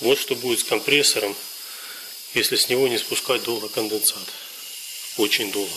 Вот что будет с компрессором, если с него не спускать долго конденсат. Очень долго.